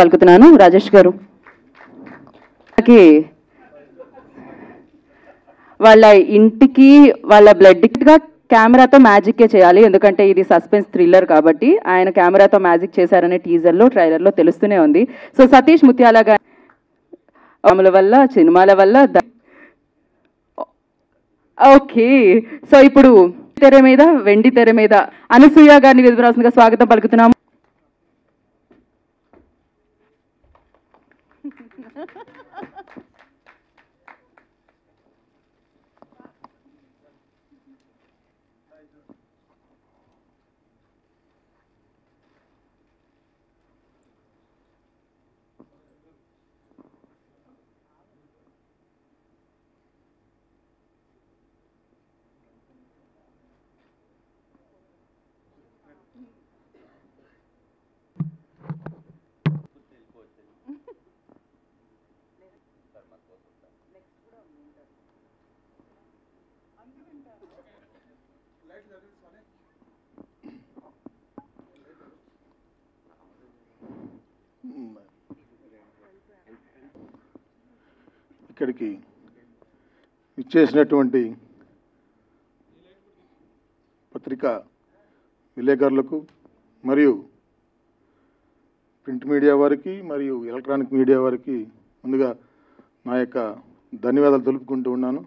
పలుకుతున్నాను. రాజేష్ గారు. మనకి వాళ్ళ ఇంటికి వాళ్ళ బ్లడ్గా కెమెరాతో మ్యాజిక్కే చేయాలి. ఎందుకంటే ఇది సస్పెన్స్ థ్రిల్లర్ కాబట్టి ఆయన కెమెరాతో మ్యాజిక్ చేశారనే టీజర్లో ట్రైలర్లో తెలుస్తూనే ఉంది. సో సతీష్ ముత్యాల గారి అమల వల్ల సినిమాల వల్ల ఓకే. సో ఇప్పుడు తెర మీద వెండి తెర మీద అనసూయ గారిని విధురాసంగా స్వాగతం పలుకుతున్నాము. ఇక్కడికి ఇచ్చేసినటువంటి పత్రికా విలేకరులకు మరియు ప్రింట్ మీడియా వారికి మరియు ఎలక్ట్రానిక్ మీడియా వారికి ముందుగా నా యొక్క ధన్యవాదాలు తెలుపుకుంటూ ఉన్నాను.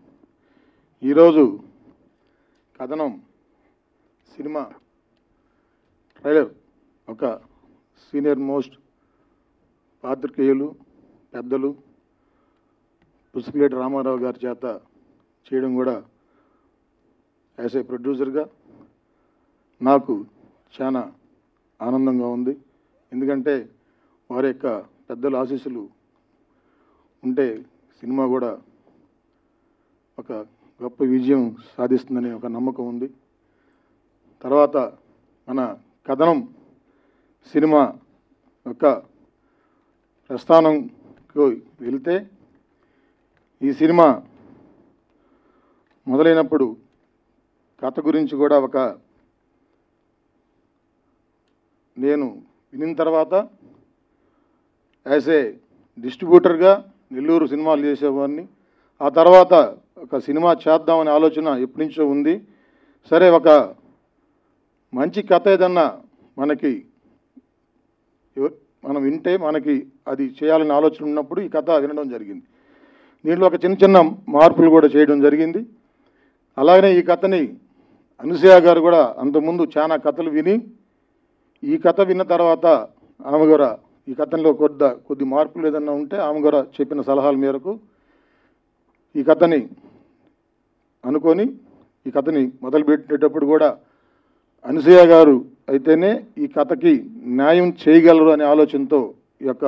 ఈరోజు కథనం సినిమా ట్రైలర్ ఒక సీనియర్ మోస్ట్ పాత్రికేయులు పెద్దలు పుసిపిలేటి రామారావు గారి చేత చేయడం కూడా యాజ్ ఏ ప్రొడ్యూసర్గా నాకు చాలా ఆనందంగా ఉంది. ఎందుకంటే వారి యొక్క పెద్దల ఆశీస్సులు ఉంటే సినిమా కూడా ఒక గొప్ప విజయం సాధిస్తుందనే ఒక నమ్మకం ఉంది. తర్వాత మన కథనం సినిమా యొక్క ప్రస్థానంకు వెళితే ఈ సినిమా మొదలైనప్పుడు కథ గురించి కూడా ఒక నేను వినిన తర్వాత యాజ్ ఏ డిస్ట్రిబ్యూటర్గా నెల్లూరు సినిమాలు చేసేవాడిని. ఆ తర్వాత ఒక సినిమా చేద్దామనే ఆలోచన ఎప్పటి నుంచో ఉంది. సరే ఒక మంచి కథ ఏదన్నా మనకి మనం వింటే మనకి అది చేయాలనే ఆలోచన ఉన్నప్పుడు ఈ కథ వినడం జరిగింది. దీంట్లో ఒక చిన్న చిన్న మార్పులు కూడా చేయడం జరిగింది. అలాగనే ఈ కథని అనుసూయ గారు కూడా అంతకుముందు చాలా కథలు విని ఈ కథ విన్న తర్వాత ఆమె కూడా ఈ కథలో కొద్ద కొద్ది మార్పులు ఏదన్నా ఉంటే ఆమె కూడా చెప్పిన సలహాల మేరకు ఈ కథని అనుకొని ఈ కథని మొదలుపెట్టేటప్పుడు కూడా అనసూయ గారు అయితేనే ఈ కథకి న్యాయం చేయగలరు అనే ఆలోచనతో ఈ యొక్క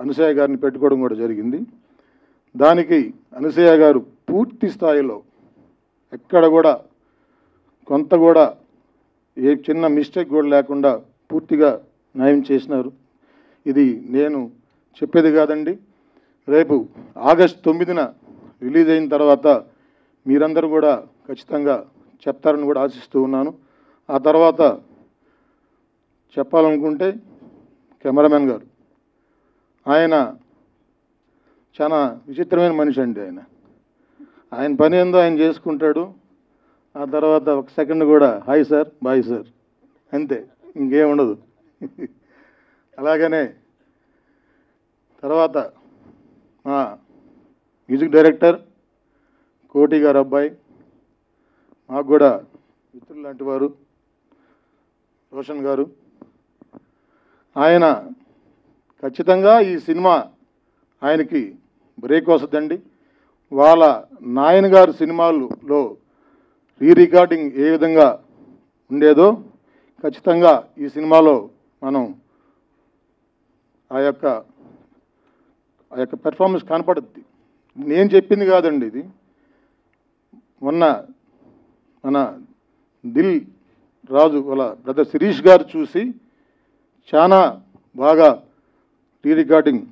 అనసూయ గారిని పెట్టుకోవడం కూడా జరిగింది. దానికి అనసూయ గారు పూర్తి స్థాయిలో ఎక్కడ కూడా కొంత కూడా ఏ చిన్న మిస్టేక్ కూడా లేకుండా పూర్తిగా న్యాయం చేసినారు. ఇది నేను చెప్పేది కాదండి. రేపు ఆగస్ట్ తొమ్మిదిన రిలీజ్ అయిన తర్వాత మీరందరూ కూడా ఖచ్చితంగా చెప్తారని కూడా ఆశిస్తూ ఉన్నాను. ఆ తర్వాత చెప్పాలనుకుంటే కెమెరామెన్ గారు. ఆయన చాలా విచిత్రమైన మనిషి అండి ఆయన. ఆయన పని ఏందో ఆయన చేసుకుంటాడు. ఆ తర్వాత ఒక సెకండ్ కూడా హాయ్ సార్ బాయ్ సార్. అంతే ఇంకేం ఉండదు. అలాగనే తర్వాత మా మ్యూజిక్ డైరెక్టర్ కోటి గారు అబ్బాయి మాకు కూడా మిత్రులు లాంటి వారు రోషన్ గారు. ఆయన ఖచ్చితంగా ఈ సినిమా ఆయనకి బ్రేక్ వస్తుందండి. వాళ్ళ నాయనగారు సినిమాలలో రీ రికార్డింగ్ ఏ విధంగా ఉండేదో ఖచ్చితంగా ఈ సినిమాలో మనం ఆ యొక్క ఆ యొక్క పెర్ఫార్మెన్స్ కనపడుద్ది. నేను చెప్పింది కాదండి ఇది. మొన్న మన దిల్ రాజు వాళ్ళ బ్రదర్ శిరీష్ గారు చూసి చాలా బాగా రీ రికార్డింగ్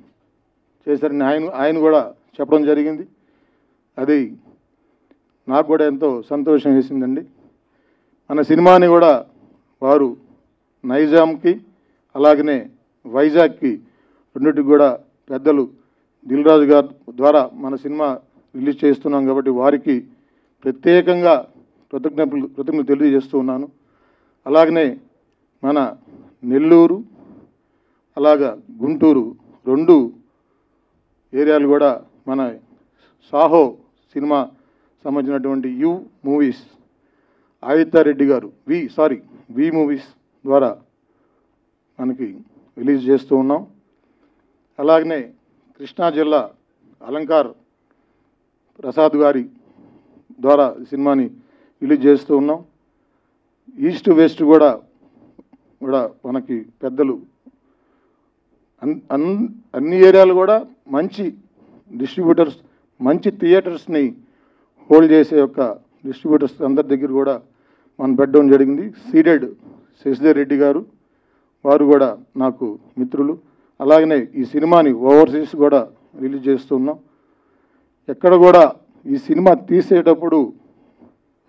చేశారని ఆయన ఆయన కూడా చెప్పడం జరిగింది. అది నాకు కూడా ఎంతో సంతోషం వేసిందండి. మన సినిమాని కూడా వారు నైజాంకి అలాగనే వైజాగ్కి రెండింటికి కూడా పెద్దలు దిల్ రాజు గారి ద్వారా మన సినిమా రిలీజ్ చేస్తున్నాం కాబట్టి వారికి ప్రత్యేకంగా కృతజ్ఞతలు కృతజ్ఞతలు తెలియజేస్తూ ఉన్నాను. అలాగనే మన నెల్లూరు అలాగా గుంటూరు రెండు ఏరియాలు కూడా మన సాహో సినిమా సంబంధించినటువంటి యు మూవీస్. ఆదిత్యారెడ్డి గారు వి సారీ వి మూవీస్ ద్వారా మనకి రిలీజ్ చేస్తూ ఉన్నాం. అలాగనే కృష్ణా జిల్లా అలంకార్ ప్రసాద్ గారి ద్వారా సినిమాని రిలీజ్ చేస్తూ ఉన్నాం. ఈస్ట్ వెస్ట్ కూడా కూడా మనకి పెద్దలు అన్ అన్ అన్ని ఏరియాలు కూడా మంచి డిస్ట్రిబ్యూటర్స్ మంచి థియేటర్స్ని హోల్డ్ చేసే యొక్క డిస్ట్రిబ్యూటర్స్ అందరి దగ్గర కూడా మనం పెట్టడం జరిగింది. సీడెడ్ శశిధర్ రెడ్డి గారు వారు కూడా నాకు మిత్రులు. అలాగనే ఈ సినిమాని ఓవర్సీస్ కూడా రిలీజ్ చేస్తున్నాం. ఎక్కడ కూడా ఈ సినిమా తీసేటప్పుడు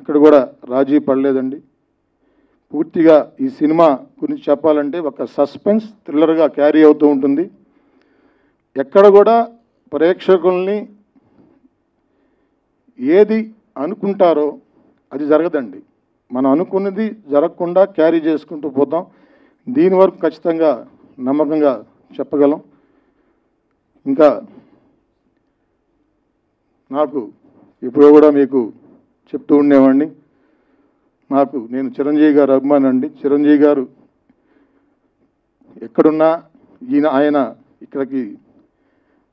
ఇక్కడ కూడా రాజీ పడలేదండి. పూర్తిగా ఈ సినిమా గురించి చెప్పాలంటే ఒక సస్పెన్స్ థ్రిల్లర్గా క్యారీ అవుతూ ఉంటుంది. ఎక్కడ కూడా ప్రేక్షకుల్ని ఏది అనుకుంటారో అది జరగదండి. మనం అనుకున్నది జరగకుండా క్యారీ చేసుకుంటూ పోతాం. దీని వరకు ఖచ్చితంగా నమ్మకంగా చెప్పగలం. ఇంకా నాకు ఇప్పుడు కూడా మీకు చెప్తూ ఉండేవాడిని. నాకు నేను చిరంజీవి గారు అభిమాని అండి చిరంజీవి గారు ఎక్కడున్నా ఈయన ఆయన ఇక్కడికి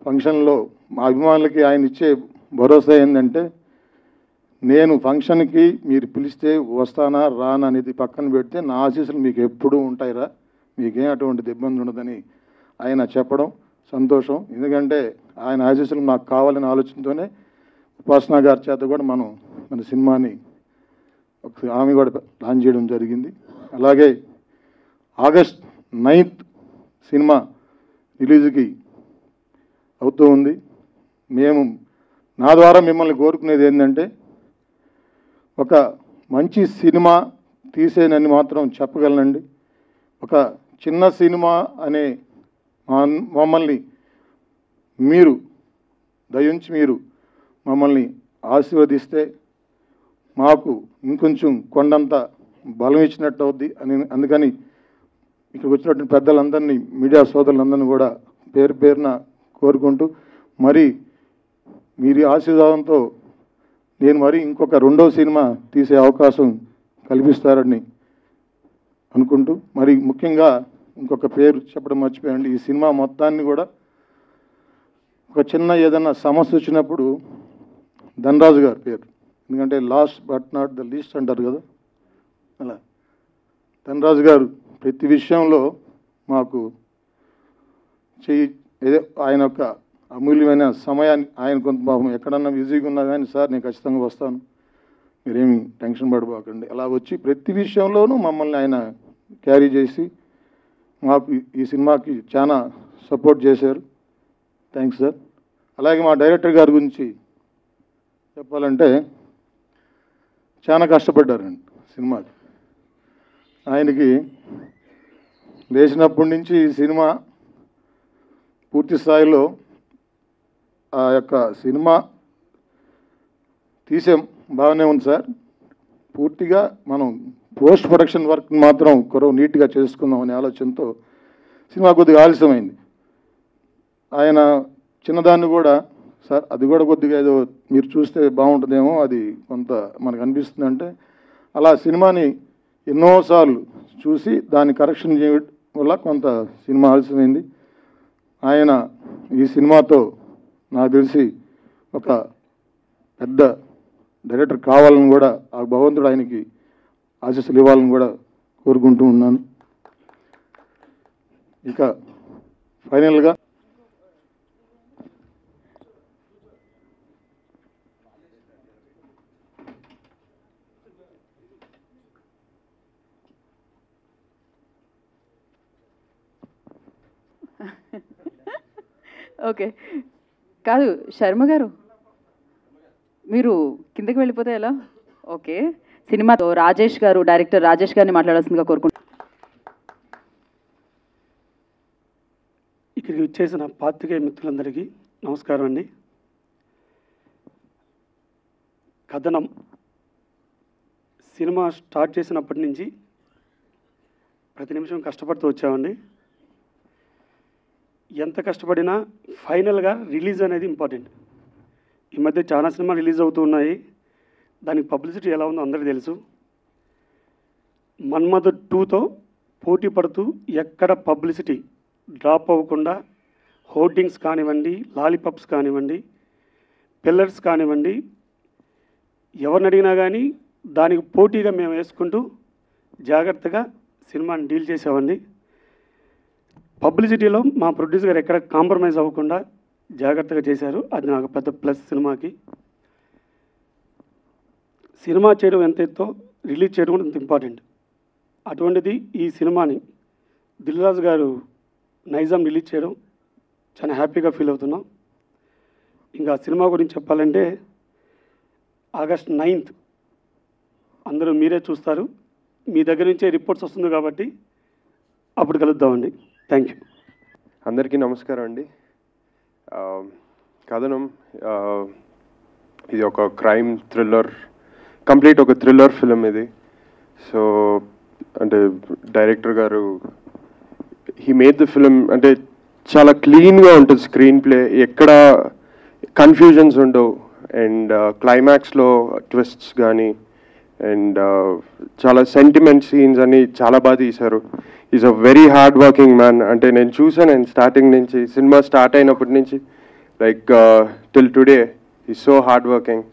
ఫంక్షన్లో మా అభిమానులకి ఆయన ఇచ్చే భరోసా ఏంటంటే నేను ఫంక్షన్కి మీరు పిలిస్తే వస్తానా రానా అనేది పక్కన పెడితే నా ఆశీస్సులు మీకు ఎప్పుడూ ఉంటాయిరా మీకేం అటువంటి ఇబ్బంది ఉండదని ఆయన చెప్పడం సంతోషం. ఎందుకంటే ఆయన ఆశీస్సులు నాకు కావాలనే ఆలోచనతోనే ఉపాసన గారి చేత కూడా మనం మన సినిమాని ఒక ఆమె కూడా లాంచ్ చేయడం జరిగింది. అలాగే ఆగస్ట్ నైన్త్ సినిమా రిలీజ్కి అవుతూ ఉంది. మేము నా ద్వారా మిమ్మల్ని కోరుకునేది ఏంటంటే ఒక మంచి సినిమా తీసేనని మాత్రం చెప్పగలనండి. ఒక చిన్న సినిమా అనే మమ్మల్ని మీరు దయించి మీరు మమ్మల్ని ఆశీర్వదిస్తే మాకు ఇంకొంచెం కొండంత బలం ఇచ్చినట్టు అవుద్ది అని అందుకని ఇక్కడికి వచ్చినటువంటి పెద్దలందరినీ మీడియా సోదరులందరినీ కూడా పేరు పేరున కోరుకుంటూ మరి మీరు ఆశీర్వాదంతో నేను మరి ఇంకొక రెండో సినిమా తీసే అవకాశం కల్పిస్తారని అనుకుంటూ మరి ముఖ్యంగా ఇంకొక పేరు చెప్పడం మర్చిపోయండి ఈ సినిమా మొత్తాన్ని కూడా ఒక చిన్న ఏదైనా సమస్య వచ్చినప్పుడు ధనరాజు గారి పేరు. ఎందుకంటే last but not the least అంటారు కదా. అలా. ధనరాజు గారు ప్రతి విషయంలో మాకు చెయ్యి ఏదో ఆయన యొక్క అమూల్యమైన సమయాన్ని ఆయన కొంత పాపం ఎక్కడన్నా బిజీగా ఉన్నా కానీ సార్ నేను ఖచ్చితంగా వస్తాను. మీరేమి టెన్షన్ పడిపోకండి అలా వచ్చి ప్రతి విషయంలోనూ మమ్మల్ని ఆయన క్యారీ చేసి మాకు ఈ- సినిమాకి చాలా సపోర్ట్ చేశారు. Thanks sir. అలాగే మా డైరెక్టర్ గారి గురించి చెప్పాలంటే చాలా కష్టపడ్డారండి సినిమాకి. ఆయనకి లేచినప్పటి నుంచి ఈ సినిమా పూర్తి స్థాయిలో ఆ యొక్క సినిమా తీసే బాగానే ఉంది సార్. పూర్తిగా మనం పోస్ట్ ప్రొడక్షన్ వర్క్ మాత్రం కొరవ నీట్గా చేసుకుందాం అనే ఆలోచనతో సినిమా కొద్దిగా ఆలస్యమైంది. ఆయన చిన్నదాన్ని కూడా సార్ అది కూడా కొద్దిగా ఏదో మీరు చూస్తే బాగుంటుందేమో అది కొంత మనకు అనిపిస్తుంది అంటే అలా సినిమాని ఎన్నోసార్లు చూసి దాన్ని కరెక్షన్ చేయడం వల్ల కొంత సినిమా ఆలస్యమైంది. ఆయన ఈ సినిమాతో నాకు తెలిసి ఒక పెద్ద డైరెక్టర్ కావాలని కూడా ఆ భగవంతుడు ఆయనకి ఆశీస్సులు ఇవ్వాలని కూడా కోరుకుంటూ ఉన్నాను. ఇక ఫైనల్గా ఓకే. కాదు శర్మ గారు. మీరు కిందకి వెళ్ళిపోతే ఎలా? ఓకే. సినిమాతో రాజేష్ గారు డైరెక్టర్ రాజేష్ గారిని మాట్లాడాల్సిందిగా కోరుకుంటున్నాను. ఇక్కడికి వచ్చేసిన పాత్రికేయ మిత్రులందరికీ నమస్కారం అండి. కథనం సినిమా స్టార్ట్ చేసినప్పటి నుంచి ప్రతి నిమిషం కష్టపడుతూ వచ్చామండి. ఎంత కష్టపడినా ఫైనల్గా రిలీజ్ అనేది ఇంపార్టెంట్. ఈ మధ్య చాలా సినిమా రిలీజ్ అవుతూ ఉన్నాయి. దానికి పబ్లిసిటీ ఎలా ఉందో అందరికీ తెలుసు. మన్మధ టూతో పోటీ పడుతూ ఎక్కడ పబ్లిసిటీ డ్రాప్ అవ్వకుండా హోర్డింగ్స్ కానివ్వండి లాలీపాప్స్ కానివ్వండి పిల్లర్స్ కానివ్వండి ఎవరిని అడిగినా కానీ దానికి పోటీగా మేము వేసుకుంటూ జాగ్రత్తగా సినిమాని డీల్ చేసామండి పబ్లిసిటీలో మా ప్రొడ్యూసర్ గారు ఎక్కడ కాంప్రమైజ్ అవ్వకుండా జాగ్రత్తగా చేశారు. అది నాకు పెద్ద ప్లస్ సినిమాకి. సినిమా చేయడం ఎంత ఎత్తో రిలీజ్ చేయడం కూడా అంత ఇంపార్టెంట్. అటువంటిది ఈ సినిమాని దిల్రాజు గారు నైజాం రిలీజ్ చేయడం చాలా హ్యాపీగా ఫీల్ అవుతున్నాం. ఇంకా సినిమా గురించి చెప్పాలంటే ఆగస్ట్ నైన్త్ అందరూ మీరే చూస్తారు. మీ దగ్గర నుంచే రిపోర్ట్స్ వస్తుంది కాబట్టి అప్పుడు కలుద్దామండి. థ్యాంక్ యూ అందరికీ నమస్కారం అండి. కథనం ఇది ఒక క్రైమ్ థ్రిల్లర్ కంప్లీట్ ఒక థ్రిల్లర్ ఫిలిం ఇది. సో అంటే డైరెక్టర్ గారు హీ మేడ్ ద ఫిలిం అంటే చాలా క్లీన్గా ఉంటుంది స్క్రీన్ ప్లే. ఎక్కడ కన్ఫ్యూజన్స్ ఉండవు. అండ్ క్లైమాక్స్లో ట్విస్ట్స్ కానీ అండ్ చాలా సెంటిమెంట్ సీన్స్ అని చాలా బాగా తీశారు. Is a very hard working man అంటే నేను చూసాను నేను స్టార్టింగ్ నుంచి సినిమా స్టార్ట్ అయినప్పటి నుంచి లైక్ టిల్ టుడే ఈ so hard working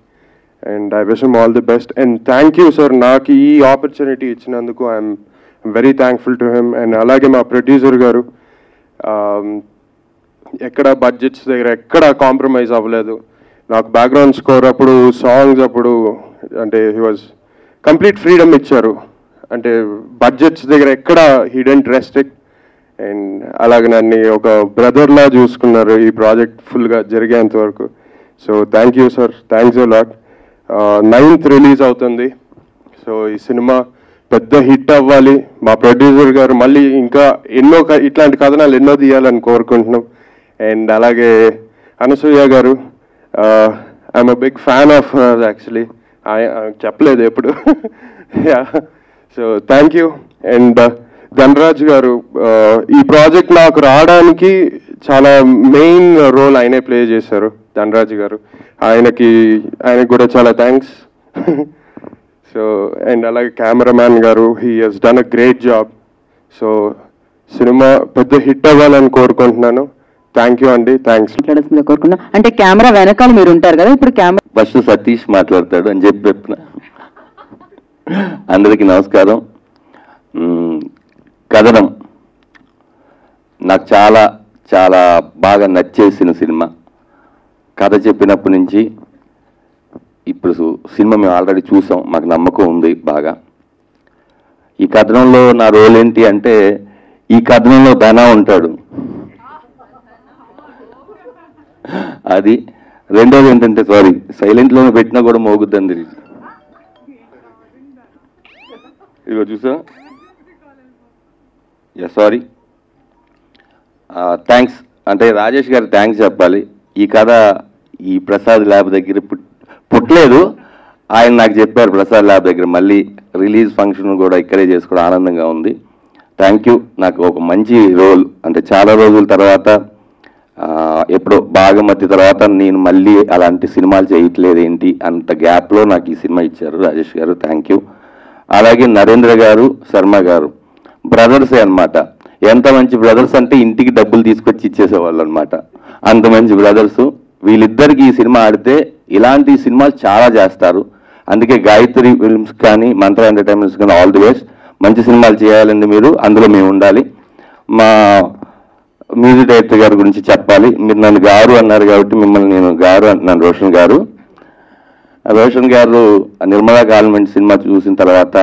and I wish all the best and thank you sir నాకు ఈ ఆపర్చునిటీ ఇచ్చినందుకు I'm very thankful to him and అలాగే మా ప్రొడ్యూసర్ గారు um, ఎక్కడ బడ్జెట్స్ దగ్గర ఎక్కడ కాంప్రమైజ్ అవ్వలేదు. నాకు బ్యాక్గ్రౌండ్ స్కోర్ అప్పుడు సాంగ్స్ అప్పుడు అంటే హీ వాజ్ కంప్లీట్ ఫ్రీడమ్ ఇచ్చారు. అంటే బడ్జెట్స్ దగ్గర ఎక్కడ హిడెంట్ రెస్ట్రిక్ట్ అండ్ అలాగే నన్ను ఒక బ్రదర్లా చూసుకున్నారు ఈ ప్రాజెక్ట్ ఫుల్గా జరిగేంత వరకు. So thank you sir thanks you lot ninth release అవుతుంది. సో ఈ సినిమా పెద్ద హిట్ అవ్వాలి. మా ప్రొడ్యూసర్ గారు మళ్ళీ ఇంకా ఎన్నో క- ఇట్లాంటి కథనాలు ఎన్నో తీయాలని కోరుకుంటున్నాం. అండ్ అలాగే అనసూయ గారు I'm a big fan of actually చెప్పలేదు ఎప్పుడు. So thank you and Dhanraj గారు uh, ఈ ప్రాజెక్ట్ నాకు రావడానికి చాలా మెయిన్ రోల్ ఆయనే ప్లే చేశారు ధనరాజ్ గారు. ఆయనకి ఆయనకి కూడా చాలా థ్యాంక్స్. సో అండ్ అలాగే కెమెరామ్యాన్ గారు he has done a great job so cinema పెద్ద హిట్ అవ్వాలని కోరుకుంటున్నాను. థ్యాంక్ యూ అండి థ్యాంక్స్ కోరుకున్నా. అంటే కెమెరా వెనకాల మీరు ఉంటారు కదా ఇప్పుడు కెమెరా ఫస్ట్ సతీష్ మాట్లాడతాడు అని చెప్పి చెప్పిన. అందరికీ నమస్కారం. కథనం. నాకు చాలా చాలా బాగా నచ్చేసిన సినిమా. కథ చెప్పినప్పటి నుంచి ఇప్పుడు సినిమా మేము ఆల్రెడీ చూసాం. మాకు నమ్మకం ఉంది బాగా. ఈ కథనంలో నా రోల్ ఏంటి అంటే ఈ కథనంలో ధన ఉంటాడు. అది రెండోది ఏంటంటే సారీ సైలెంట్లోనే పెట్టినా కూడా మోగుద్దండి ఇదిగో చూసా? యా సారీ థ్యాంక్స్ అంటే రాజేష్ గారు థ్యాంక్స్ చెప్పాలి. ఈ కథ ఈ ప్రసాద్ ల్యాబ్ దగ్గర పుట్- పుట్టలేదు. ఆయన నాకు చెప్పారు ప్రసాద్ ల్యాబ్ దగ్గర మళ్ళీ రిలీజ్ ఫంక్షన్ కూడా ఇక్కడే చేసుకోవడం ఆనందంగా ఉంది. థ్యాంక్ యూ నాకు ఒక మంచి రోల్ అంటే చాలా రోజుల తర్వాత ఎప్పుడో బాగమతి తర్వాత నేను మళ్ళీ అలాంటి సినిమాలు చేయట్లేదు ఏంటి అంత గ్యాప్లో నాకు ఈ సినిమా ఇచ్చారు రాజేష్ గారు. థ్యాంక్ యూ అలాగే నరేంద్ర గారు శర్మ గారు. బ్రదర్సే అన్నమాట. ఎంత మంచి బ్రదర్స్ అంటే ఇంటికి డబ్బులు తీసుకొచ్చి ఇచ్చేసేవాళ్ళు అనమాట అంత మంచి బ్రదర్స్ వీళ్ళిద్దరికి ఈ సినిమా ఆడితే ఇలాంటి సినిమాలు చాలా చేస్తారు. అందుకే గాయత్రి ఫిల్మ్స్ కానీ మంత్ర ఎంటర్టైన్మెంట్స్ కానీ ఆల్ ది బెస్ట్ మంచి సినిమాలు చేయాలండి మీరు. అందులో మేము ఉండాలి. మా మ్యూజిక్ డైరెక్టర్ గారి గురించి చెప్పాలి. మీరు నన్ను గారు అన్నారు కాబట్టి మిమ్మల్ని నేను గారు అంటున్నాను రోషన్ గారు. రోషన్ గారు నిర్మలా గవర్నమెంట్ సినిమా చూసిన తర్వాత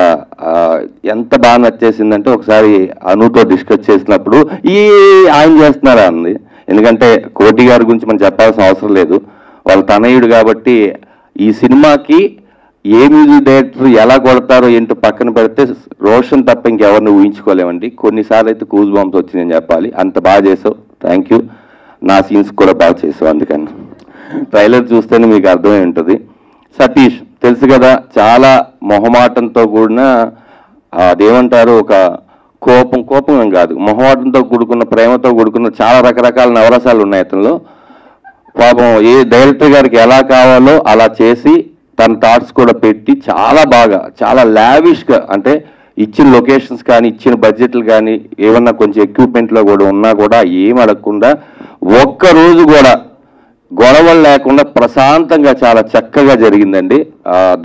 ఎంత బాగా నచ్చేసిందంటే ఒకసారి అనుతో డిస్కస్ చేసినప్పుడు ఈ ఆయన చేస్తున్నారా అంది. ఎందుకంటే కోటి గారి గురించి మనం చెప్పాల్సిన అవసరం లేదు. వాళ్ళ తనయుడు కాబట్టి ఈ సినిమాకి ఏ మ్యూజిక్ డైరెక్టర్ ఎలా కొడతారో ఏంటో పక్కన పెడితే రోషన్ తప్ప ఇంకెవరిని ఊహించుకోలేమండి. కొన్నిసార్లు అయితే కూజ్ బాంబ్స్ వచ్చిందని చెప్పాలి. అంత బాగా చేసావు. థ్యాంక్ యూ నా సీన్స్ కూడా బాగా చేసావు అందుకని. ట్రైలర్ చూస్తేనే మీకు అర్థమై ఉంటుంది. సతీష్ తెలుసు కదా చాలా మొహమాటంతో కూడిన అదేమంటారు ఒక కోపం కోపం కాదు. మొహమాటంతో కూడుకున్న ప్రేమతో కూడుకున్న చాలా రకరకాల నవరసాలు ఉన్నాయి అతనిలో. పాపం ఏ డైరెక్టర్ గారికి ఎలా కావాలో అలా చేసి తన థాట్స్ కూడా పెట్టి చాలా బాగా చాలా లావిష్గా అంటే ఇచ్చిన లొకేషన్స్ కానీ ఇచ్చిన బడ్జెట్లు కానీ ఏమన్నా కొంచెం ఎక్విప్మెంట్లో కూడా ఉన్నా కూడా ఏం అడగకుండా ఒక్క రోజు కూడా గొడవలు లేకుండా ప్రశాంతంగా చాలా చక్కగా జరిగిందండి.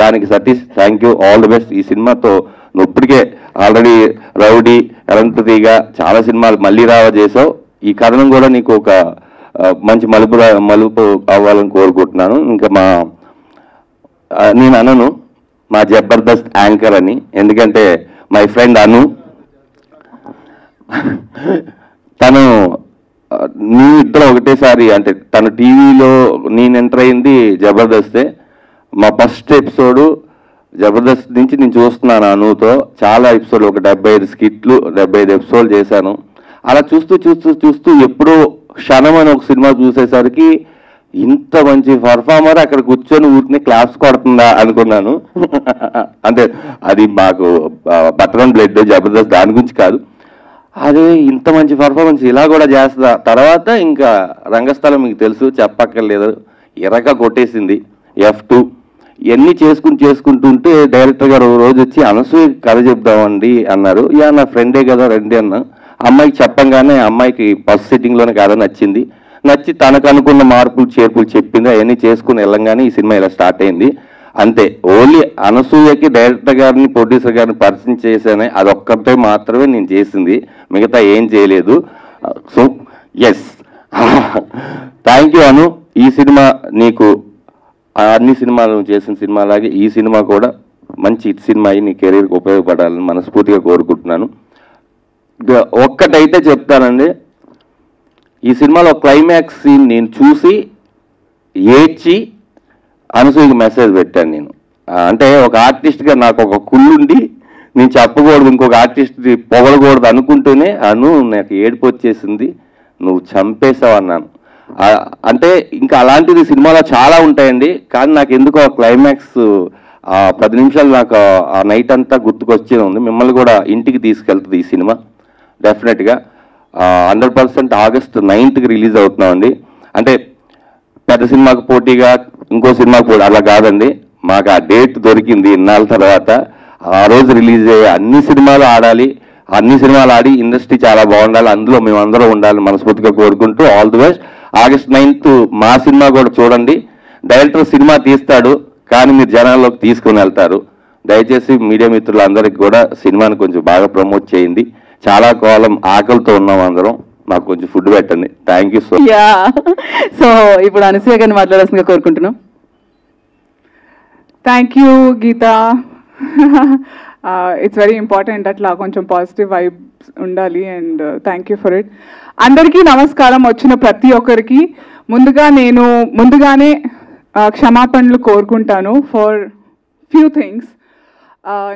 దానికి Satish thank you all the best ఈ సినిమాతో నువ్వు ఇప్పటికే ఆల్రెడీ రౌడీ ఎలంపతిగా చాలా సినిమాలు మళ్ళీ రావ చేసావు ఈ కథనం కూడా నీకు ఒక మంచి మలుపు మలుపు అవ్వాలని కోరుకుంటున్నాను. ఇంకా మా నేను అనను మా జబర్దస్త్ యాంకర్ అని. ఎందుకంటే మై ఫ్రెండ్ అను. తను నీ ఇద్దరు ఒకటేసారి అంటే తన టీవీలో నేను ఎంటర్ అయింది జబర్దస్తే మా ఫస్ట్ ఎపిసోడ్ జబర్దస్త్ నుంచి నేను చూస్తున్నాను అనుతో. చాలా ఎపిసోడ్ ఒక డెబ్బై ఐదు స్కిట్లు డెబ్బై ఐదు ఎపిసోడ్లు చేశాను. అలా చూస్తూ చూస్తూ చూస్తూ ఎప్పుడో క్షణం అని ఒక సినిమా చూసేసరికి ఇంత మంచి పర్ఫార్మర్ అక్కడ కూర్చొని ఊరిని క్లాప్స్ కొడుతుందా అనుకున్నాను. అంటే అది మాకు బట్టన్ బ్లడ్ జబర్దస్త్ దాని గురించి కాదు. అదే ఇంత మంచి పర్ఫార్మెన్స్ ఇలా కూడా చేస్తా. తర్వాత ఇంకా రంగస్థలం మీకు తెలుసు చెప్పక్కర్లేదు. ఎర్రగా కొట్టేసింది ఎఫ్ టూ ఇవన్నీ చేసుకుని చేసుకుంటుంటే డైరెక్టర్ గారు రోజు వచ్చి అనసూయ కథ చెప్దామండి అన్నారు. యా నా ఫ్రెండే కదా రండి అన్న. అమ్మాయికి చెప్పంగానే అమ్మాయికి ఫస్ట్ సిట్టింగ్లోనే కథ నచ్చింది. నచ్చి తనకు అనుకున్న మార్పులు చేర్పులు చెప్పింది. అవన్నీ చేసుకుని వెళ్ళంగానే ఈ సినిమా ఇలా స్టార్ట్ అయింది. అంతే. ఓన్లీ అనసూయకి డైరెక్టర్ గారిని ప్రొడ్యూసర్ గారిని పరిచయం చేశానే అదొక్కటే మాత్రమే నేను చేసింది. మిగతా ఏం చేయలేదు. So yes thank you Anu. ఈ సినిమా నీకు అన్ని సినిమాలు చేసిన చేసిన సినిమాలాగే ఈ సినిమా కూడా మంచి సినిమా అయ్యి నీ కెరీర్కి ఉపయోగపడాలని మనస్ఫూర్తిగా కోరుకుంటున్నాను. ఒక్కటైతే చెప్తానండి. ఈ సినిమాలో క్లైమాక్స్ సీన్ నేను చూసి ఏడ్చి అనసూయకి మెసేజ్ పెట్టాను నేను. అంటే ఒక ఆర్టిస్ట్గా నాకు ఒక కుళ్ళుండి నేను చెప్పకూడదు ఇంకొక ఆర్టిస్ట్ పొగలకూడదు అనుకుంటూనే అను నాకు ఏడుపు వచ్చేసింది నువ్వు చంపేశావు అన్నాను. అంటే ఇంకా అలాంటిది సినిమాలో చాలా ఉంటాయండి కానీ నాకు ఎందుకో ఆ క్లైమాక్స్ పది నిమిషాలు నాకు ఆ నైట్ అంతా గుర్తుకొచ్చే ఉంది. మిమ్మల్ని కూడా ఇంటికి తీసుకెళ్తుంది ఈ సినిమా డెఫినెట్గా హండ్రెడ్ పర్సెంట్ ఆగస్ట్ నైన్త్కి రిలీజ్ అవుతున్నామండి. అంటే పెద్ద సినిమాకు పోటీగా ఇంకో సినిమాకు పోటీ అలా కాదండి. మాకు ఆ డేట్ దొరికింది ఇన్నాళ్ళ తర్వాత. ఆ రోజు రిలీజ్ అయ్యే అన్ని సినిమాలు ఆడాలి. అన్ని సినిమాలు ఆడి ఇండస్ట్రీ చాలా బాగుండాలి. అందులో మేమందరం ఉండాలి మనస్ఫూర్తిగా కోరుకుంటూ all the best. August ninth మా సినిమా కూడా చూడండి. డైరెక్టర్ సినిమా తీస్తాడు కానీ మీరు జనాల్లోకి తీసుకుని వెళ్తారు. దయచేసి మీడియా మిత్రులందరికీ కూడా సినిమాని కొంచెం బాగా ప్రమోట్ చేయండి. చాలా కాలం ఆకలితో ఉన్నాం అందరం. మాకు కొంచెం ఫుడ్ పెట్టండి. Thank you so yeah. So ఇప్పుడు అనసూయ గారిని మాట్లాడాల్సిందిగా కోరుకుంటున్నాం. Thank you Geetha. It's very important అట్లా కొంచెం పాజిటివ్ వైబ్స్ ఉండాలి and thank you for it అందరికీ నమస్కారం వచ్చిన ప్రతి ఒక్కరికి. ముందుగా నేను ముందుగానే uh, క్షమాపణలు కోరుకుంటాను ఫర్ ఫ్యూ థింగ్స్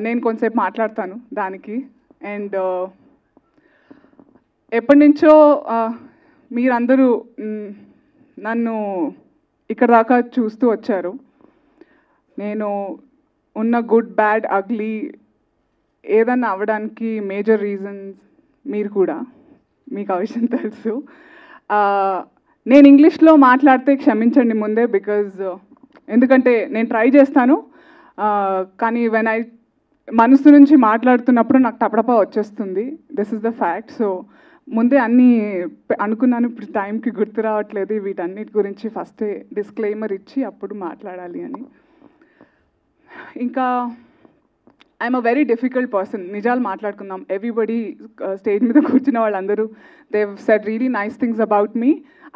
నేను కొంచెంసేపు మాట్లాడతాను దానికి. అండ్ ఎప్పటి నుంచో మీరందరూ నన్ను ఇక్కడ దాకా చూస్తూ వచ్చారు. నేను ఉన్న గుడ్ బ్యాడ్ అగ్లీ ఏదన్నా అవ్వడానికి మేజర్ రీజన్స్ మీరు కూడా మీకు ఆ విషయం తెలుసు. నేను ఇంగ్లీష్లో మాట్లాడితే క్షమించండి ముందే బికాజ్ ఎందుకంటే నేను ట్రై చేస్తాను. కానీ వెన్ ఐ మనసు నుంచి మాట్లాడుతున్నప్పుడు నాకు టపటపా వచ్చేస్తుంది. This is the fact so ముందే అన్నీ అనుకున్నాను. ఇప్పుడు టైంకి గుర్తు రావట్లేదు. వీటన్నిటి గురించి ఫస్టే డిస్క్లైమర్ ఇచ్చి అప్పుడు మాట్లాడాలి అని. ఇంకా I'm a very difficult person. నిజాలు మాట్లాడుకుందాం. ఎవ్రీబడి స్టేజ్ మీద కూర్చున్న వాళ్ళందరూ they said really nice things about me.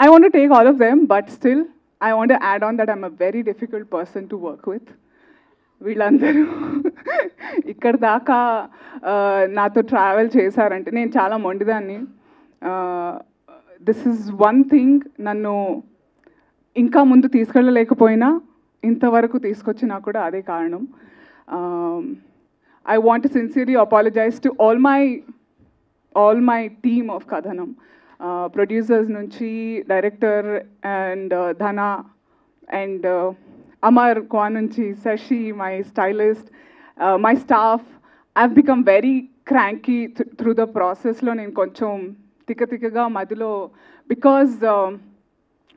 I want take all of them but still I want add on that I'm a very difficult person to work with. వీళ్ళందరూ ఇక్కడ దాకా నాతో travel చేశారంటే నేను చాలా మొండిదాన్ని. దిస్ ఇస్ వన్ థింగ్ నన్ను ఇంకా ముందు తీసుకెళ్ళలేకపోయినా ఇంతవరకు తీసుకొచ్చినా కూడా అదే కారణం. I want sincerely apologize to all my all my team of Kathanam producers నుంచి director and Dhana and Amar క్వా నుంచి Sashi my stylist my staff I become very cranky through the ప్రాసెస్లో నేను కొంచెం తిక్క తిక్కగా మధ్యలో బికాజ్ um,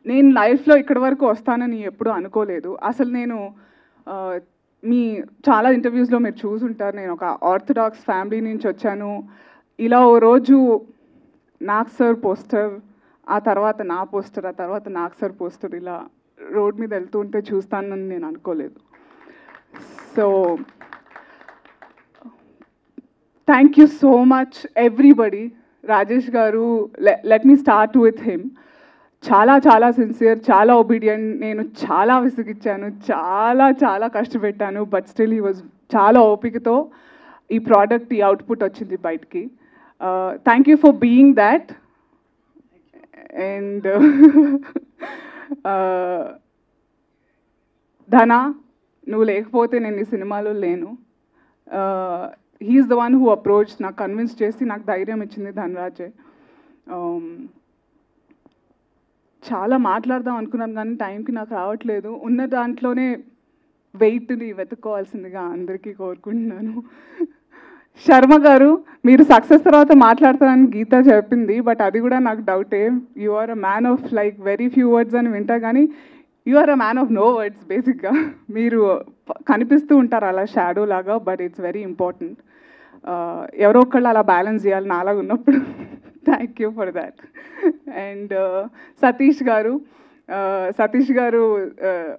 నేను లైఫ్లో ఇక్కడి వరకు వస్తానని ఎప్పుడూ అనుకోలేదు. అసలు నేను మీ చాలా ఇంటర్వ్యూస్లో మీరు చూసుంటారు. నేను ఒక ఆర్థడాక్స్ ఫ్యామిలీ నుంచి వచ్చాను. ఇలా ఓ రోజు నాగ్ సార్ పోస్టర్ ఆ తర్వాత నా పోస్టర్ ఆ తర్వాత నాగ్ సార్ పోస్టర్ ఇలా రోడ్ మీద వెళ్తూ ఉంటే చూస్తానని నేను అనుకోలేదు. So thank you so much everybody Rajesh గారు let me start with him చాలా చాలా సిన్సియర్ చాలా ఒబీడియంట్ నేను చాలా విసిగిచ్చాను చాలా చాలా కష్టపెట్టాను బట్ స్టిల్ హీ వాజ్ చాలా ఓపికతో ఈ ప్రోడక్ట్ ఈ అవుట్పుట్ వచ్చింది బయటికి. Thank you for being that and Dhana నువ్వు లేకపోతే నేను ఈ సినిమాలో లేను. Uh, he is the one who approach నాకు కన్విన్స్ చేసి నాకు ధైర్యం ఇచ్చింది ధనరాజే. Um, చాలా మాట్లాడదాం అనుకున్నాను కానీ టైంకి నాకు రావట్లేదు. ఉన్న దాంట్లోనే వెయిట్ని వెతుక్కోవాల్సిందిగా అందరికీ కోరుకుంటున్నాను. శర్మ గారు మీరు సక్సెస్ తర్వాత మాట్లాడతానని గీత చెప్పింది బట్ అది కూడా నాకు డౌటే you are a man of like very few words అని వింటా కానీ you are a man of no words బేసిక్గా మీరు కనిపిస్తూ ఉంటారు అలా షాడో లాగా బట్ ఇట్స్ వెరీ ఇంపార్టెంట్ ఎవరో ఒకళ్ళు అలా బ్యాలెన్స్ చేయాలి నాలాగా ఉన్నప్పుడు. Thank you for that and Satish గారు uh, సతీష్ గారు uh,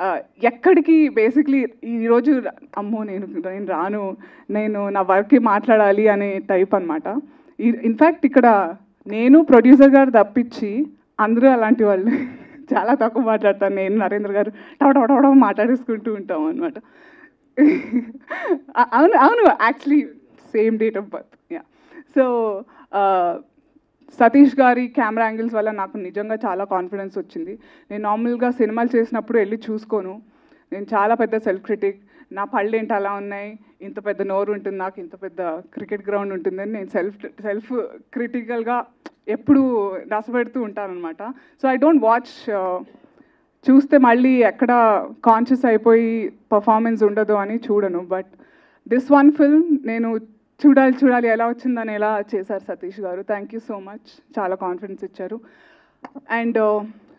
uh, ఎక్కడికి బేసిక్లీ ఈరోజు అమ్మో నేను నేను రాను. నేను నా వర్క్కి మాట్లాడాలి అనే టైప్ అనమాట ఇన్ఫ్యాక్ట్ ఇక్కడ నేను ప్రొడ్యూసర్ గారు తప్పించి అందరూ అలాంటి వాళ్ళు. చాలా తక్కువ మాట్లాడతాను నేను నరేంద్ర గారు టవటవటవ మాట్లాడేసుకుంటూ ఉంటాం అనమాట అవును అవును actually same date of birth yeah so Satish గారి కెమెరా యాంగిల్స్ వల్ల నాకు నిజంగా చాలా కాన్ఫిడెన్స్ వచ్చింది. నేను నార్మల్గా సినిమాలు చేసినప్పుడు వెళ్ళి చూసుకోను. నేను చాలా పెద్ద సెల్ఫ్ క్రిటిక్ నా పళ్ళు ఏంటి అలా ఉన్నాయి? ఇంత పెద్ద నోరు ఉంటుంది నాకు ఇంత పెద్ద క్రికెట్ గ్రౌండ్ ఉంటుందని నేను సెల్ఫ్ సెల్ఫ్ క్రిటికల్గా ఎప్పుడు రసపెడుతూ ఉంటాను అనమాట సో ఐ డోంట్ వాచ్ చూస్తే మళ్ళీ ఎక్కడ కాన్షియస్ అయిపోయి పర్ఫార్మెన్స్ ఉండదు అని చూడను. బట్ దిస్ వన్ ఫిల్మ్ నేను చూడాలి చూడాలి ఎలా వచ్చిందని ఎలా చేశారు సతీష్ గారు. Thank you so much. చాలా కాన్ఫిడెన్స్ ఇచ్చారు. And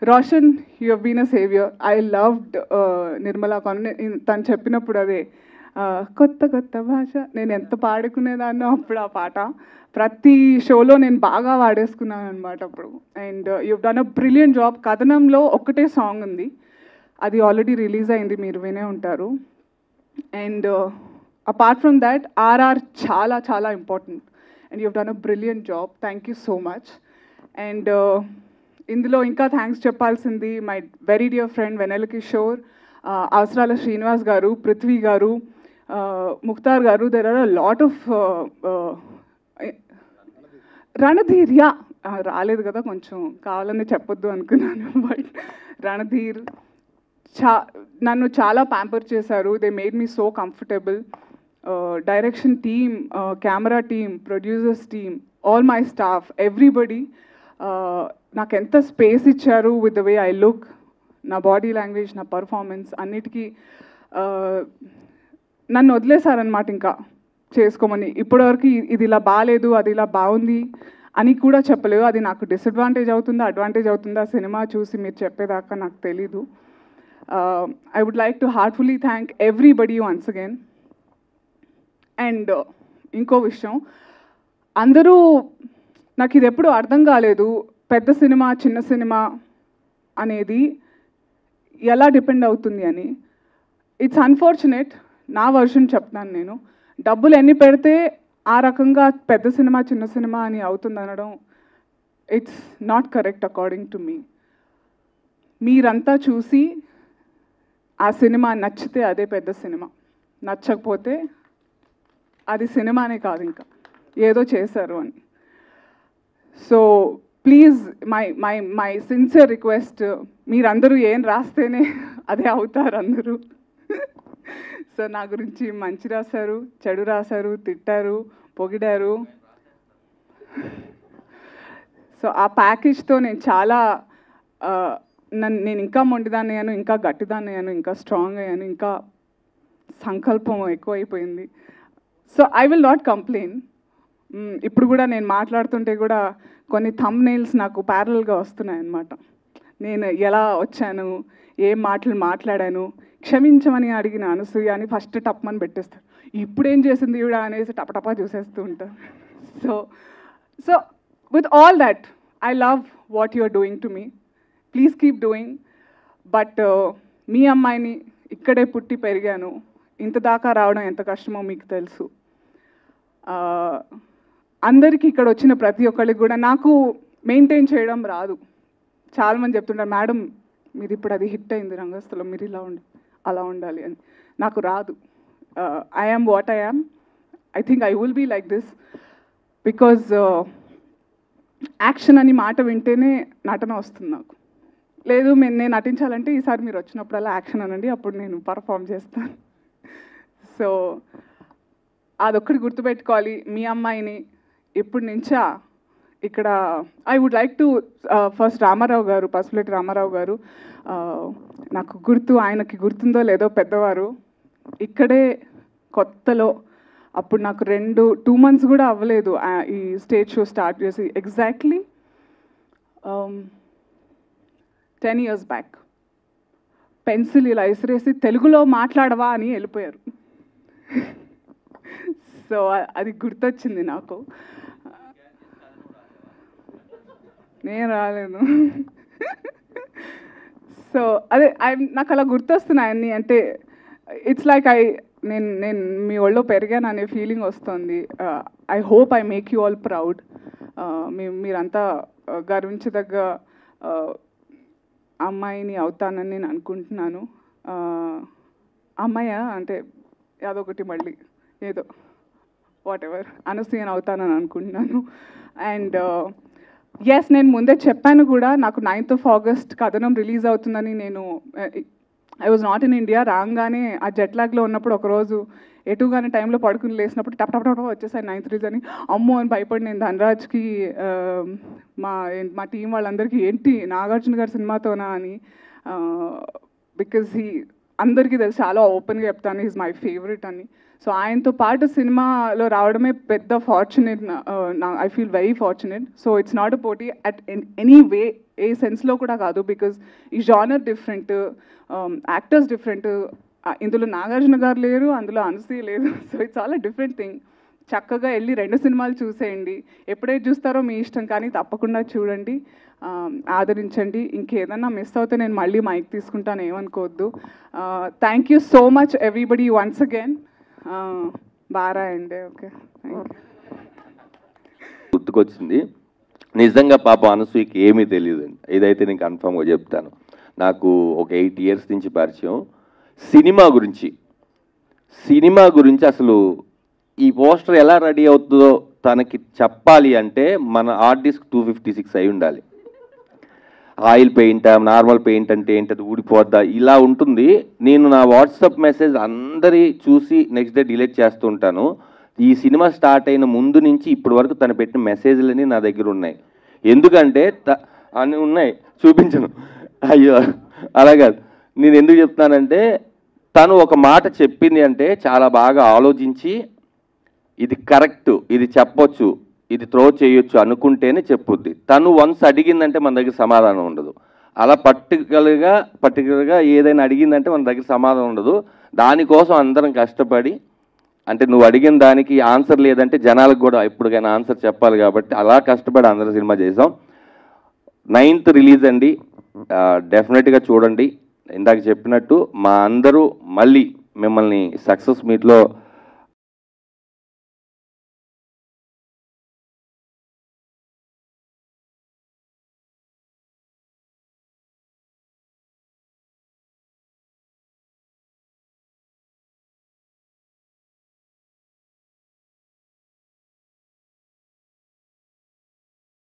Roshan you been a saviour. I loved Nirmala Convent. తను చెప్పినప్పుడు అదే కొత్త కొత్త భాష. నేను ఎంత పాడుకునేదాన్నో అప్పుడు ఆ పాట. ప్రతి షోలో నేను బాగా వాడేసుకున్నాను అనమాట అప్పుడు. And you done a brilliant job కథనంలో ఒక్కటే సాంగ్ ఉంది. అది ఆల్రెడీ రిలీజ్ అయింది. మీరు వినే ఉంటారు. And apart from that RR చాలా చాలా important and you done a brilliant job thank you so much and ఇందులో ఇంకా థ్యాంక్స్ చెప్పాల్సింది my very dear friend Vennela Kishore Avasarala Srinivas garu Prithvi garu uh, Mukhtar garu. There are a lot of Randhir yeah రాలేదు కదా కొంచెం కావాలని చెప్పొద్దు అనుకున్నాను but Randhir చా నన్ను చాలా ప్యాంపర్ చేశారు. They made me so comfortable direction team camera team producers team all my staff everybody నాకు ఎంత స్పేస్ ఇచ్చారు with the way I look నా బాడీ లాంగ్వేజ్ నా పర్ఫార్మెన్స్ అన్నిటికీ నన్ను వదిలేశారనమాట ఇంకా. చేసుకోమని ఇప్పటివరకు ఇది ఇలా బాగాలేదు అది ఇలా బాగుంది అని కూడా చెప్పలేదు. అది నాకు డిసడ్వాంటేజ్ అవుతుందా అడ్వాంటేజ్ అవుతుందా సినిమా చూసి మీరు చెప్పేదాకా నాకు తెలీదు. I would like to heartfully thank everybody once again and ఇంకో విషయం అందరూ నాకు ఇది ఎప్పుడు అర్థం కాలేదు పెద్ద సినిమా చిన్న సినిమా అనేది ఎలా డిపెండ్ అవుతుంది అని. ఇట్స్ అన్ఫార్చునేట్ నా వర్షన్ చెప్తాను నేను. డబ్బులు ఎన్ని పెడితే ఆ రకంగా పెద్ద సినిమా చిన్న సినిమా అని అవుతుంది అనడం it's not correct according to మీ మీరంతా చూసి ఆ సినిమా నచ్చితే అదే పెద్ద సినిమా. నచ్చకపోతే అది సినిమానే కాదు ఇంకా. ఏదో చేశారు అని. So please my my my sincere request మీరందరూ ఏం రాస్తేనే అదే అవుతారు అందరూ. సో నా గురించి మంచి రాశారు చెడు రాశారు తిట్టారు పొగిడారు. సో ఆ ప్యాకేజ్తో నేను చాలా నన్ను నేను ఇంకా మొండిదాన్ని అయ్యాను ఇంకా గట్టిదాన్ని అయ్యాను ఇంకా స్ట్రాంగ్ అయ్యాను ఇంకా సంకల్పం ఎక్కువైపోయింది. So I will not complain ఇప్పుడు కూడా నేను మాట్లాడుతుంటే కూడా కొన్ని థమ్ నెయిల్స్ నాకు ప్యారల్గా వస్తున్నాయి అన్నమాట నేను ఎలా వచ్చాను ఏం మాటలు మాట్లాడాను క్షమించమని అడిగిన అనసూయ అని ఫస్ట్ టప్మని పెట్టేస్తారు ఇప్పుడేం చేసింది ఈవిడ అనేసి టపటపా చూసేస్తూ ఉంటారు so so with all that I love what you are doing to me please keep doing but మీ అమ్మాయిని ఇక్కడే పుట్టి పెరిగాను. ఇంత దాకా రావడం ఎంత కష్టమో మీకు తెలుసు. అందరికీ ఇక్కడ వచ్చిన ప్రతి ఒక్కరికి కూడా నాకు మెయింటైన్ చేయడం రాదు. చాలామంది చెప్తుంటారు మేడం మీది ఇప్పుడు అది హిట్ అయింది రంగస్థలం మీరు ఇలా ఉండి అలా ఉండాలి అని. నాకు రాదు. I am what I am I think I will be like this because action అని మాట వింటేనే నటన వస్తుంది నాకు. లేదు మేము నేను నటించాలంటే ఈసారి మీరు వచ్చినప్పుడల్లా యాక్షన్ అనండి అప్పుడు నేను పర్ఫామ్ చేస్తాను. సో అదొక్కటి గుర్తుపెట్టుకోవాలి. మీ అమ్మాయిని ఇప్పటి నుంచా ఇక్కడ I would like to first Ramarao garu Pasupuleti Ramarao గారు uh, నాకు గుర్తు ఆయనకి గుర్తుందో లేదో పెద్దవారు ఇక్కడే కొత్తలో అప్పుడు నాకు రెండు టూ మంత్స్ కూడా అవ్వలేదు ఈ స్టేజ్ షో స్టార్ట్ చేసి exactly ten years back pencil ఇలా ఇసిరేసి తెలుగులో మాట్లాడవా అని వెళ్ళిపోయారు. సో అది గుర్తొచ్చింది నాకు. నేను రాలేదు సో అదే ఐ నాకు అలా గుర్తొస్తున్నాయి అంటే ఇట్స్ లైక్ ఐ నేను నేను మీ ఒళ్ళో పెరిగాను అనే ఫీలింగ్ వస్తుంది I hope I make you all proud మీ మీరంతా uh, గర్వించదగ్గ uh, అమ్మాయిని అవుతానని నేను అనుకుంటున్నాను. Uh, అమ్మాయా? అంటే అదొకటి మళ్ళీ. ఏదో వాట్ ఎవర్ అనసూయని అవుతానని అనుకుంటున్నాను. అండ్ ఎస్ నేను ముందే చెప్పాను కూడా నాకు నైన్త్ ఆఫ్ ఆగస్ట్ కథనం రిలీజ్ అవుతుందని నేను I was not in India రాగానే ఆ జెట్ లాగ్లో ఉన్నప్పుడు ఒకరోజు ఎటుగానే టైంలో పడుకుని లేసినప్పుడు టప్ టప్ టప్ వచ్చేసాయి నైన్త్ రిలీజ్ అని. అమ్మో అని భయపడి నేను ధనరాజ్కి eh, మా మా టీం వాళ్ళందరికీ ఏంటి నాగార్జున గారి సినిమాతోనా అని eh, బికాజ్ హీ అందరికీ తెలుసు చాలా ఓపెన్గా చెప్తాను ఈజ్ మై ఫేవరెట్ అని. సో ఆయనతో పాటు సినిమాలో రావడమే పెద్ద fortunate I feel very fortunate so it's not a పోటీ అట్ ఎనీ వే ఏ సెన్స్లో కూడా కాదు బికాజ్ ఈ జానర్ డిఫరెంట్ యాక్టర్స్ డిఫరెంట్ ఇందులో నాగార్జున గారు లేరు అందులో అనసూయ లేదు. So it's all a different thing చక్కగా వెళ్ళి రెండు సినిమాలు చూసేయండి. ఎప్పుడైతే చూస్తారో మీ ఇష్టం కానీ తప్పకుండా చూడండి. ఆదరించండి. ఇంకేదన్నా మిస్ అవుతే నేను మళ్ళీ మైక్ తీసుకుంటాను ఏమనుకోవద్దు. Thank you so much everybody once again బాగా అండి ఓకే గుర్తుకొచ్చింది. నిజంగా పాప అనసూయకి ఏమీ తెలియదండి ఇదైతే నేను కన్ఫామ్గా చెప్తాను. నాకు ఒక ఎయిట్ ఇయర్స్ నుంచి పరిచయం. సినిమా గురించి. సినిమా గురించి అసలు ఈ పోస్టర్ ఎలా రెడీ అవుతుందో తనకి చెప్పాలి అంటే మన hard disk two fifty six అయి ఉండాలి. ఆయిల్ పెయింట్ నార్మల్ పెయింట్ అంటే ఏంటది ఊడిపోద్దా? ఇలా ఉంటుంది. నేను నా వాట్సాప్ మెసేజ్ అందరి చూసి నెక్స్ట్ డే డిలీట్ చేస్తూ ఉంటాను. ఈ సినిమా స్టార్ట్ అయిన ముందు నుంచి ఇప్పటి వరకు తను పెట్టిన మెసేజ్లన్నీ నా దగ్గర ఉన్నాయి. ఎందుకంటే త- అన్ని ఉన్నాయి. చూపించను. అయ్యో అలా కాదు. నేను ఎందుకు చెప్తున్నానంటే తను ఒక మాట చెప్పింది అంటే చాలా బాగా ఆలోచించి ఇది కరెక్ట్ ఇది చెప్పొచ్చు ఇది త్రో చేయొచ్చు అనుకుంటేనే చెప్పుద్ది. తను వన్స్ అడిగిందంటే మన దగ్గర సమాధానం ఉండదు. అలా పర్టికులర్గా పర్టికులర్గా ఏదైనా అడిగిందంటే మన దగ్గర సమాధానం ఉండదు. దానికోసం అందరం కష్టపడి అంటే నువ్వు అడిగిన దానికి ఆన్సర్ లేదంటే జనాలకు కూడా ఎప్పటికైనా ఆన్సర్ చెప్పాలి కాబట్టి అలా కష్టపడి అందరం సినిమా చేసాం. నైన్త్ రిలీజ్ అండి. డెఫినెట్గా చూడండి. ఇందాక చెప్పినట్టు మా అందరూ మళ్ళీ మిమ్మల్ని సక్సెస్ మీట్లో